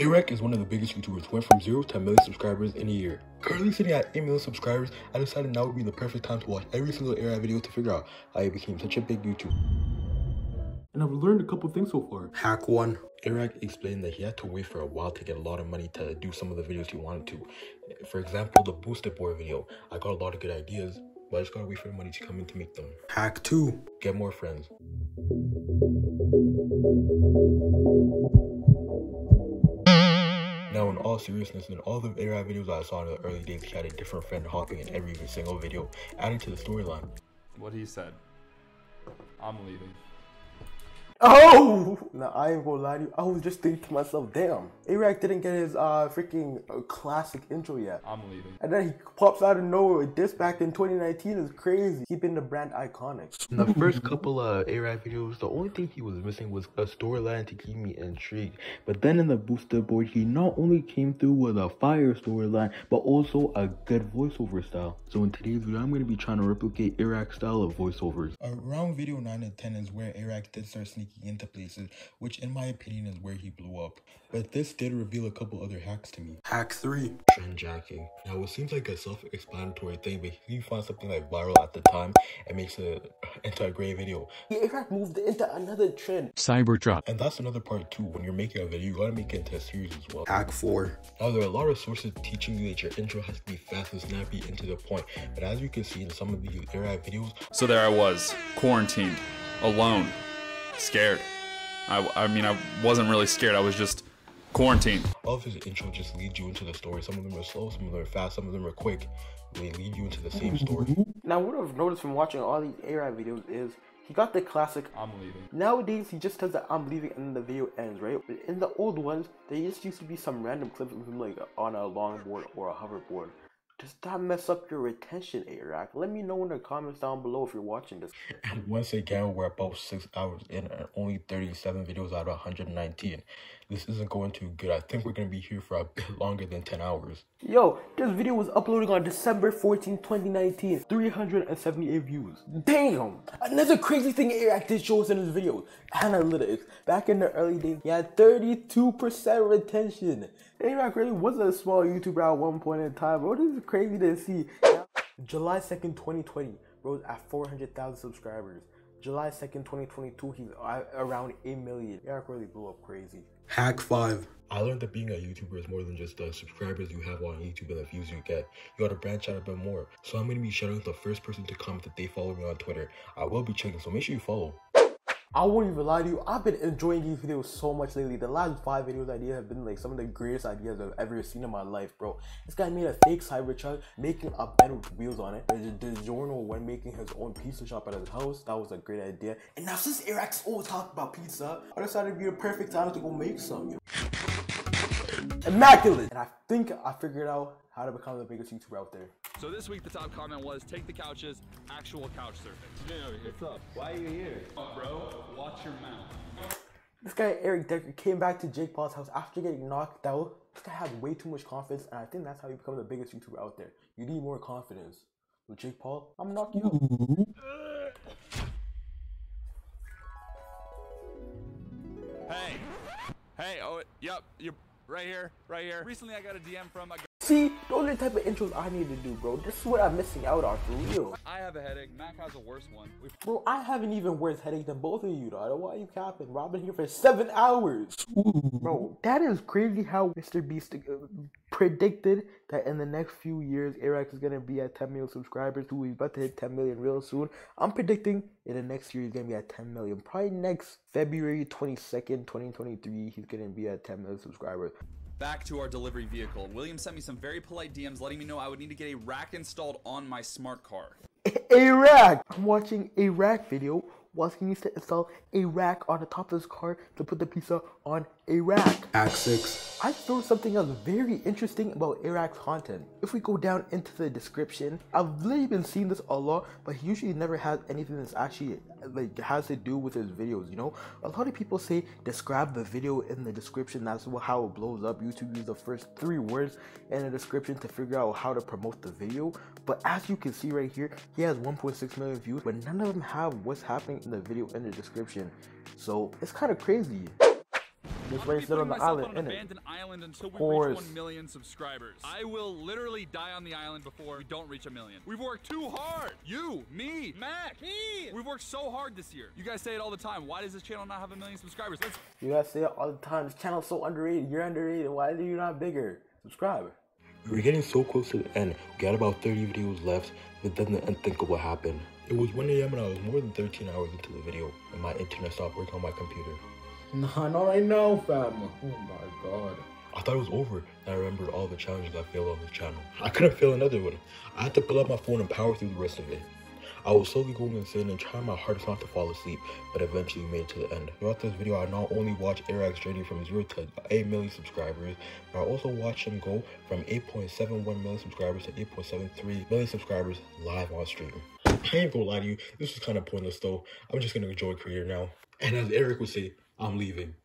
Airrack is one of the biggest YouTubers, went from 0 to 10 million subscribers in a year. Currently sitting at 8 million subscribers, I decided now would be the perfect time to watch every single Airrack video to figure out how he became such a big YouTuber. And I've learned a couple things so far. Hack 1. Airrack explained that he had to wait for a while to get a lot of money to do some of the videos he wanted to. For example, the Boosted Boy video. I got a lot of good ideas, but I just gotta wait for the money to come in to make them. Hack 2. Get more friends. Seriousness, in all the Airrack videos I saw in the early days, he had a different friend hopping in every single video, adding to the storyline. What he said. I'm leaving. Oh! Now I ain't gonna lie to you. I was just thinking to myself, damn, Airrack didn't get his uh freaking uh, classic intro yet. I'm leaving. And then he pops out of nowhere with this back in 2019 is crazy. Keeping the brand iconic. In the first couple of Airrack videos, the only thing he was missing was a storyline to keep me intrigued. But then in the booster board, he not only came through with a fire storyline, but also a good voiceover style. So in today's video, I'm going to be trying to replicate Airrack's style of voiceovers. Around video 9 and 10 is where Airrack did start sneaking into places, which in my opinion is where he blew up. But this did reveal a couple other hacks to me. Hack 3. Trend jacking. Now it seems like a self-explanatory thing, but if you find something like viral at the time, it makes it into a great video. Airrack moved into another trend. Cybertruck. And that's another part too. When you're making a video, you gotta make it into a series as well. Hack 4. Now there are a lot of sources teaching you that your intro has to be fast and snappy and to the point. But as you can see in some of the Airrack videos, So there I was, quarantined, alone, scared. I, I mean, I wasn't really scared. I was just quarantined. all of his intro just leads you into the story. Some of them are slow, some of them are fast, some of them are quick. They lead you into the same story. Now what I've noticed from watching all these Airrack videos is he got the classic I'm leaving. Nowadays, he just does the I'm leaving and then the video ends, right? But in the old ones, there just used to be some random clips of him like on a longboard or a hoverboard. Does that mess up your retention, Airrack? Let me know in the comments down below if you're watching this. And once again, we're about six hours in and only 37 videos out of 119. This isn't going too good. I think we're gonna be here for a bit longer than 10 hours. Yo, this video was uploaded on December 14, 2019. 378 views. Damn! Another crazy thing Airrack did show us in his videos. Analytics. Back in the early days, he had 32% retention. Airrack really was a small YouTuber at one point in time, bro. This is crazy to see. July 2nd, 2020, rose at 400,000 subscribers. July 2nd, 2022, he's around 8 million. Airrack really blew up crazy. Hack 5. I learned that being a YouTuber is more than just the subscribers you have on YouTube and the views you get. You gotta branch out a bit more. So I'm gonna be shouting out the first person to comment that they follow me on Twitter. I will be checking, so make sure you follow. I won't even lie to you, I've been enjoying these videos so much lately. The last five videos I did have been like some of the greatest ideas I've ever seen in my life, bro. This guy made a fake Cybertruck, making a bed with wheels on it. The, the journal when making his own pizza shop at his house, that was a great idea. And now since Airrack's always talking about pizza, I decided it'd be the perfect time to go make some. Immaculate! And I think I figured out how to become the biggest YouTuber out there. So this week the top comment was take the couches, actual couch surfing. What's up? Why are you here? bro, watch your mouth. This guy Eric Decker came back to Jake Paul's house after getting knocked out. This guy has way too much confidence, and I think that's how you become the biggest YouTuber out there. You need more confidence. With Jake Paul, I'm knocking you out. Hey, hey, oh, yep, you're right here, right here. Recently I got a DM from a guy. See, those are the type of intros I need to do, bro. This is what I'm missing out on for real. I have a headache. Mac has a worse one. We Bro, I have an even worse headache than both of you, dog. Why are you capping? Bro, I've been here for seven hours. Bro, that is crazy how Mr. Beast uh, predicted that in the next few years, Airrack is gonna be at 10 million subscribers. Who he's about to hit 10 million real soon. I'm predicting in the next year he's gonna be at 10 million. Probably next February 22nd, 2023, he's gonna be at 10 million subscribers. Back to our delivery vehicle. William sent me some very polite DMs letting me know I would need to get a rack installed on my smart car. A rack! I'm watching a rack video whilst he needs to install a rack on the top of his car to put the pizza on a rack. Hack 6. I found something else very interesting about Airrack's content. If we go down into the description, I've literally been seeing this a lot, but he usually never has anything that's actually like has to do with his videos. You know, a lot of people say describe the video in the description. That's how it blows up. YouTube use the first three words in the description to figure out how to promote the video. But as you can see right here, he has 1.6 million views, but none of them have what's happening in the video in the description. So it's kind of crazy. This I'm way gonna be sit on the island, on an innit? abandoned island until we course. reach 1 million subscribers. I will literally die on the island before we don't reach a million. We've worked too hard. You, me, Mac, me. We've worked so hard this year. You guys say it all the time. Why does this channel not have a million subscribers? Let's You guys say it all the time. This channel's so underrated. You're underrated. Why are you not bigger? Subscribe. We're getting so close to the end. We got about 30 videos left, but then the unthinkable happened. It was 1 a.m. and I was more than 13 hours into the video, and my internet stopped working on my computer. Nah, not right now, fam. Oh my god. I thought it was over, I remembered all the challenges I failed on this channel. I couldn't fail another one. I had to pull out my phone and power through the rest of it. I was slowly going insane and trying my hardest not to fall asleep, but eventually made it to the end. Throughout this video, I not only watched Airrack's journey from 0 to 8 million subscribers, but I also watched him go from 8.71 million subscribers to 8.73 million subscribers live on stream. I ain't gonna lie to you, this was kind of pointless though. I'm just gonna enjoy career now. And as Eric would say, I'm leaving.